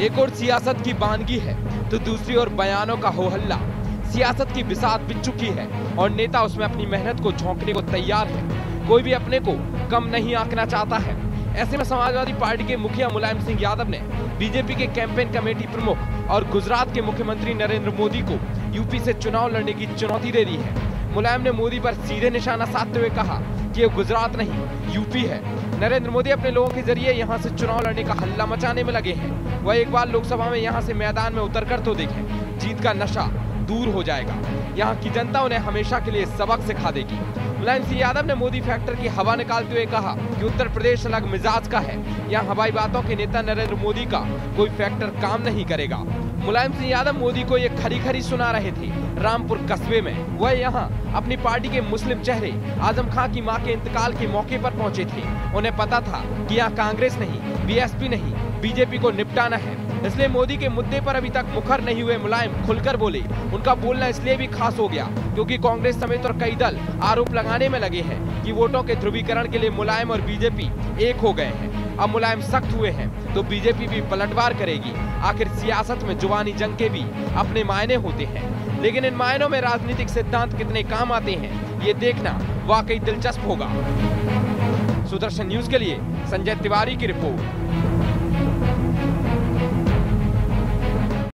एक और सियासत की बानगी है तो दूसरी ओर बयानों का हो हल्ला सियासत की बिसात बिच चुकी है, और नेता उसमें अपनी मेहनत को झोंकने को तैयार है। कोई भी अपने को कम नहीं आंकना चाहता है। ऐसे में समाजवादी पार्टी के मुखिया मुलायम सिंह यादव ने बीजेपी के कैंपेन कमेटी प्रमुख और गुजरात के मुख्यमंत्री नरेंद्र मोदी को यूपी से चुनाव लड़ने की चुनौती दे दी है। मुलायम ने मोदी पर सीधे निशाना साधते हुए कहा ये गुजरात नहीं, यूपी है। नरेंद्र मोदी अपने लोगों के ज़रिए यहाँ से चुनाव लड़ने का हल्ला मचाने में लगे हैं। वह एक बार लोकसभा में यहाँ से मैदान में उतर कर तो देखें, जीत का नशा। दूर हो जाएगा। यहाँ की जनता उन्हें हमेशा के लिए सबक सिखा देगी। मुलायम सिंह यादव ने मोदी फैक्टर की हवा निकालते हुए कहा कि उत्तर प्रदेश अलग मिजाज का है। यहाँ हवाई बातों के नेता नरेंद्र मोदी का कोई फैक्टर काम नहीं करेगा। मुलायम सिंह यादव मोदी को ये खरी खरी सुना रहे थे रामपुर कस्बे में। वह यहाँ अपनी पार्टी के मुस्लिम चेहरे, आज़म खान की माँ के इंतकाल के मौके पर पहुँचे थे। उन्हें पता था कि यहाँ कांग्रेस नहीं, बीएसपी नहीं बीजेपी को निपटाना है। इसलिए मोदी के मुद्दे पर अभी तक मुखर नहीं हुए मुलायम, खुलकर बोले। उनका बोलना इसलिए भी खास हो गया, क्योंकि कांग्रेस समेत और कई दल आरोप लगाने में लगे हैं कि वोटों के ध्रुवीकरण के लिए मुलायम और बीजेपी एक हो गए हैं। अब मुलायम सख्त हुए हैं तो बीजेपी भी पलटवार करेगी। आखिर सियासत में जुबानी जंग के भी अपने मायने होते हैं। लेकिन इन मायनों में राजनीतिक सिद्धांत कितने काम आते हैं, ये देखना वाकई दिलचस्प होगा। सुदर्शन न्यूज़ के लिए संजय तिवारी की रिपोर्ट।